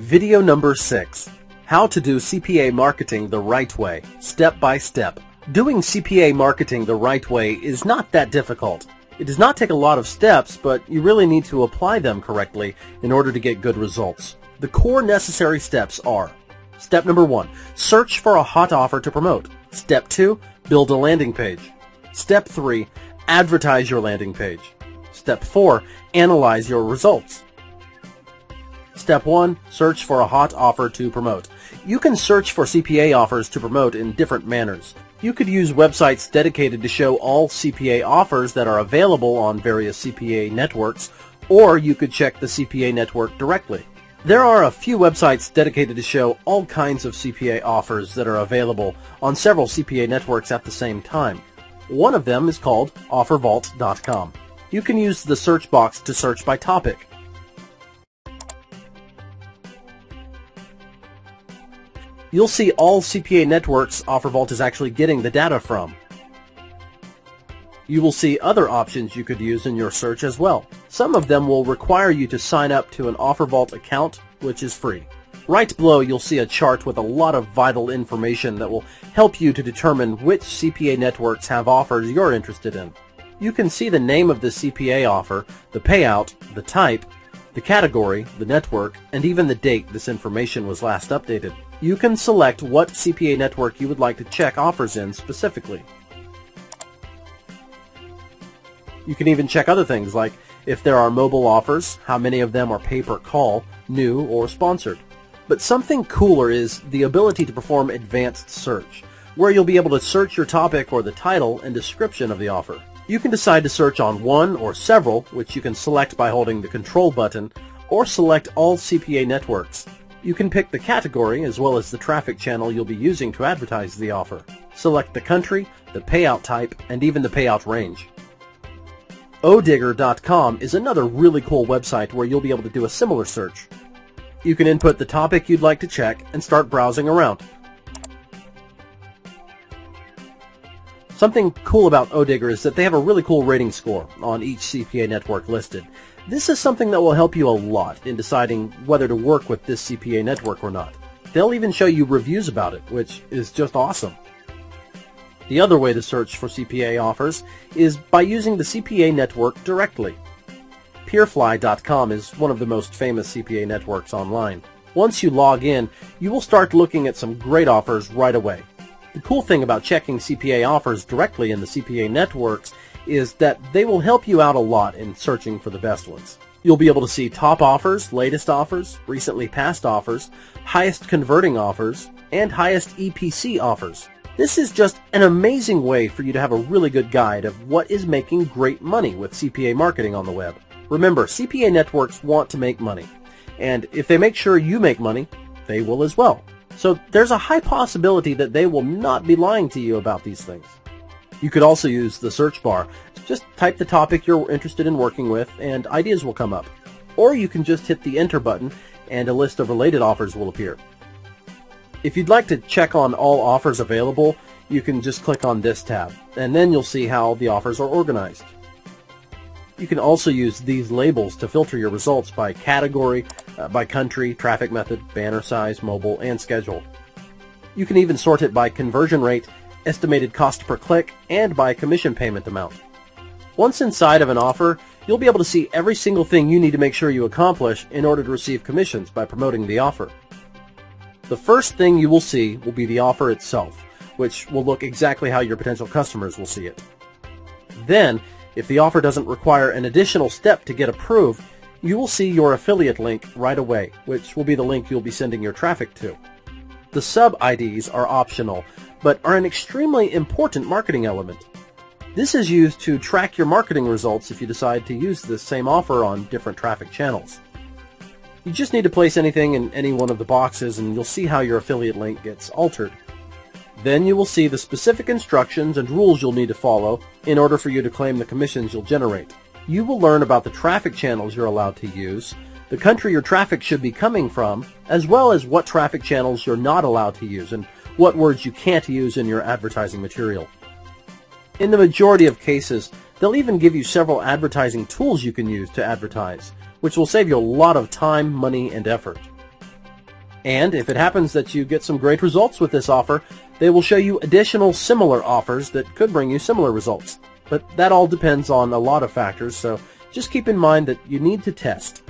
Video number 6. How to do CPA marketing the right way, step by step. Doing CPA marketing the right way is not that difficult. It does not take a lot of steps, but you really need to apply them correctly in order to get good results. The core necessary steps are Step number 1. Search for a hot offer to promote. Step 2. Build a landing page. Step 3. Advertise your landing page. Step 4. Analyze your results. Step 1. Search for a hot offer to promote. You can search for CPA offers to promote in different manners. You could use websites dedicated to show all CPA offers that are available on various CPA networks, or you could check the CPA network directly. There are a few websites dedicated to show all kinds of CPA offers that are available on several CPA networks at the same time. One of them is called OfferVault.com. You can use the search box to search by topic. You'll see all CPA networks OfferVault is actually getting the data from. You will see other options you could use in your search as well. Some of them will require you to sign up to an OfferVault account, which is free. Right below you'll see a chart with a lot of vital information that will help you to determine which CPA networks have offers you're interested in. You can see the name of the CPA offer, the payout, the type, the category, the network, and even the date this information was last updated. You can select what CPA network you would like to check offers in specifically. You can even check other things like if there are mobile offers, how many of them are pay per call, new, or sponsored. But something cooler is the ability to perform advanced search, where you'll be able to search your topic or the title and description of the offer. You can decide to search on one or several, which you can select by holding the control button, or select all CPA networks. You can pick the category as well as the traffic channel you'll be using to advertise the offer. Select the country, the payout type, and even the payout range. Odigger.com is another really cool website where you'll be able to do a similar search. You can input the topic you'd like to check and start browsing around. Something cool about Odigger is that they have a really cool rating score on each CPA network listed. This is something that will help you a lot in deciding whether to work with this CPA network or not. They'll even show you reviews about it, which is just awesome. The other way to search for CPA offers is by using the CPA network directly. Peerfly.com is one of the most famous CPA networks online. Once you log in, you will start looking at some great offers right away. The cool thing about checking CPA offers directly in the CPA networks is that they will help you out a lot in searching for the best ones. You'll be able to see top offers, latest offers, recently passed offers, highest converting offers, and highest EPC offers. This is just an amazing way for you to have a really good guide of what is making great money with CPA marketing on the web. Remember, CPA networks want to make money. And if they make sure you make money, they will as well. So there's a high possibility that they will not be lying to you about these things. You could also use the search bar. Just type the topic you're interested in working with and ideas will come up. Or you can just hit the enter button and a list of related offers will appear. If you'd like to check on all offers available, you can just click on this tab, and then you'll see how the offers are organized. You can also use these labels to filter your results by category, uh, by country, traffic method, banner size, mobile, and schedule. You can even sort it by conversion rate, estimated cost per click, and by commission payment amount. Once inside of an offer, you'll be able to see every single thing you need to make sure you accomplish in order to receive commissions by promoting the offer. The first thing you will see will be the offer itself, which will look exactly how your potential customers will see it. Then, if the offer doesn't require an additional step to get approved, you will see your affiliate link right away, which will be the link you'll be sending your traffic to. The sub-IDs are optional, but are an extremely important marketing element. This is used to track your marketing results if you decide to use the same offer on different traffic channels. You just need to place anything in any one of the boxes and you'll see how your affiliate link gets altered. Then you will see the specific instructions and rules you'll need to follow in order for you to claim the commissions you'll generate. You will learn about the traffic channels you're allowed to use, the country your traffic should be coming from, as well as what traffic channels you're not allowed to use and what words you can't use in your advertising material. In the majority of cases, they'll even give you several advertising tools you can use to advertise, which will save you a lot of time, money, and effort. And if it happens that you get some great results with this offer, they will show you additional similar offers that could bring you similar results. But that all depends on a lot of factors, so just keep in mind that you need to test.